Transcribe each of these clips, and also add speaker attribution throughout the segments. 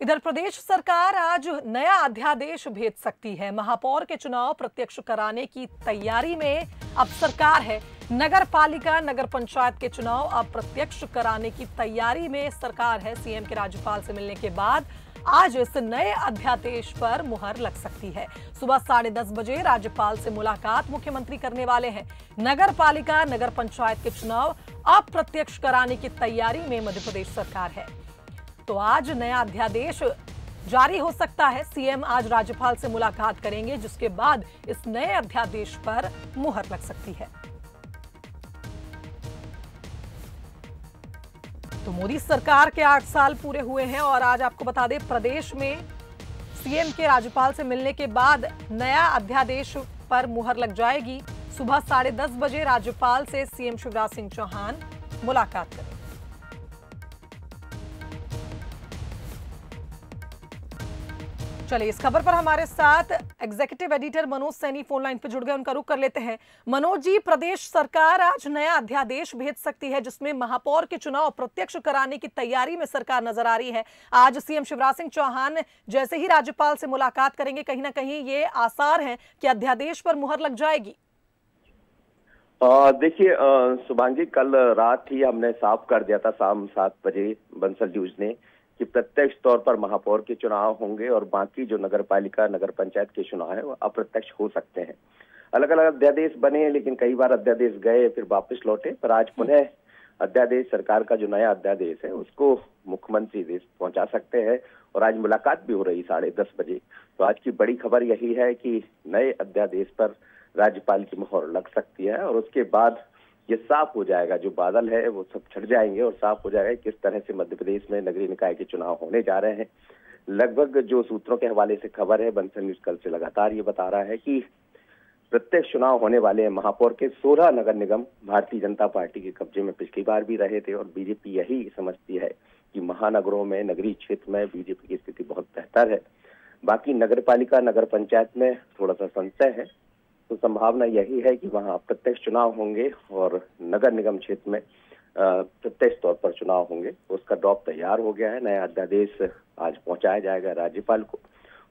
Speaker 1: इधर प्रदेश सरकार आज नया अध्यादेश भेज सकती है। महापौर के चुनाव प्रत्यक्ष कराने की तैयारी में अब सरकार है। नगर पालिका नगर पंचायत के चुनाव अब प्रत्यक्ष कराने की तैयारी में सरकार है। सीएम के राज्यपाल से मिलने के बाद आज इस नए अध्यादेश पर मुहर लग सकती है। सुबह साढ़े दस बजे राज्यपाल से मुलाकात मुख्यमंत्री करने वाले हैं। नगर पालिका नगर पंचायत के चुनाव अप्रत्यक्ष कराने की तैयारी में मध्य प्रदेश सरकार है। तो आज नया अध्यादेश जारी हो सकता है। सीएम आज राज्यपाल से मुलाकात करेंगे, जिसके बाद इस नए अध्यादेश पर मुहर लग सकती है। तो मोदी सरकार के आठ साल पूरे हुए हैं और आज आपको बता दें, प्रदेश में सीएम के राज्यपाल से मिलने के बाद नया अध्यादेश पर मुहर लग जाएगी। सुबह साढ़े दस बजे राज्यपाल से सीएम शिवराज सिंह चौहान मुलाकात करेंगे। चलिए, इस खबर पर हमारे साथ executive editor Manoj Saini phone line पर जुड़ गए, उनका रुख कर लेते हैं। मनोज जी, प्रदेश सरकार आज नया अध्यादेश भेज सकती है, जिसमें महापौर के चुनाव प्रत्यक्ष कराने की तैयारी में सरकार नज़र आ रही है। आज सीएम शिवराज सिंह चौहान जैसे ही राज्यपाल से मुलाकात करेंगे, कहीं ना कहीं ये आसार है कि अध्यादेश पर मुहर लग जाएगी।
Speaker 2: देखिए सुभांगी कल रात ही हमने साफ़ कर दिया था, शाम सात बजे बंसल न्यूज़ ने। कि प्रत्यक्ष तौर पर महापौर के चुनाव होंगे और बाकी जो नगर पालिका नगर पंचायत के चुनाव है वो अप्रत्यक्ष हो सकते हैं। अलग अलग अध्यादेश बने लेकिन कई बार अध्यादेश गए फिर वापस लौटे पर आज पुनः अध्यादेश सरकार का जो नया अध्यादेश है उसको मुख्यमंत्री पहुँचा सकते हैं और आज मुलाकात भी हो रही साढ़े दस बजे। तो आज की बड़ी खबर यही है कि नए अध्यादेश पर राज्यपाल की मोहर लग सकती है और उसके बाद ये साफ़ हो जाएगा, जो बादल है, वो सब छट जाएँगे और साफ़ हो जाएगा किस तरह से मध्य प्रदेश में नगरीय निकाय के चुनाव होने जा रहे हैं। लगभग जो सूत्रों के हवाले से खबर है, बंसल न्यूज़ कल से लगातार ये बता रहा है कि प्रत्यक्ष चुनाव होने वाले हैं महापौर के सोलह नगर निगम भारतीय जनता पार्टी के कब्जे में पिछली बार भी रहे थे और बीजेपी यही समझती है कि महानगरों में, नगरीय क्षेत्र में बीजेपी की स्थिति बहुत बेहतर है। बाकी नगर पालिका नगर पंचायत में थोड़ा सा संशय है। तो संभावना यही है कि वहाँ प्रत्यक्ष चुनाव होंगे और नगर निगम क्षेत्र में प्रत्यक्ष तौर पर चुनाव होंगे। उसका ड्रॉप तैयार हो गया है। नया अध्यादेश आज पहुँचाया जाएगा राज्यपाल को।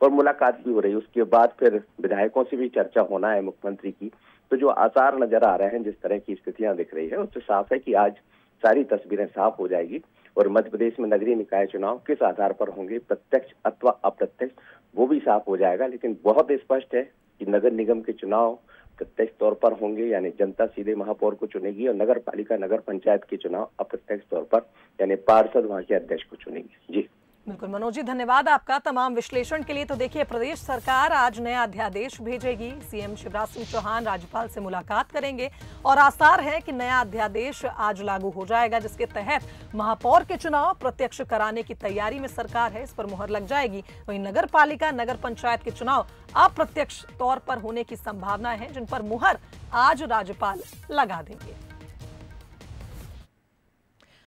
Speaker 2: और मुलाकात भी हो रही है। उसके बाद फिर विधायकों से भी चर्चा होना है मुख्यमंत्री की। तो जो आसार नज़र आ रहे हैं, जिस तरह की स्थितियाँ दिख रही है उससे साफ़ है कि आज सारी तस्वीरें साफ़ हो जाएगी और मध्य प्रदेश में नगरीय निकाय चुनाव किस आधार पर होंगे, प्रत्यक्ष अथवा अप्रत्यक्ष, वो भी साफ़ हो जाएगा, लेकिन बहुत स्पष्ट है कि नगर निगम के चुनाव प्रत्यक्ष तौर पर होंगे, यानी जनता सीधे महापौर को चुनेगी और नगर पालिका नगर पंचायत के चुनाव अप्रत्यक्ष तौर पर, यानी पार्षद वहाँ के अध्यक्ष को चुनेगी। जी।
Speaker 1: बिल्कुल, मनोज जी, धन्यवाद आपका तमाम विश्लेषण के लिए। तो देखिए, प्रदेश सरकार आज नया अध्यादेश भेजेगी। सीएम शिवराज सिंह चौहान राज्यपाल से मुलाकात करेंगे और आसार है कि नया अध्यादेश आज लागू हो जाएगा, जिसके तहत महापौर के चुनाव प्रत्यक्ष कराने की तैयारी में सरकार है, इस पर मुहर लग जाएगी। वहीं नगर पालिका नगर पंचायत के चुनाव अप्रत्यक्ष तौर पर होने की संभावना है, जिन पर मुहर आज राज्यपाल लगा देंगे।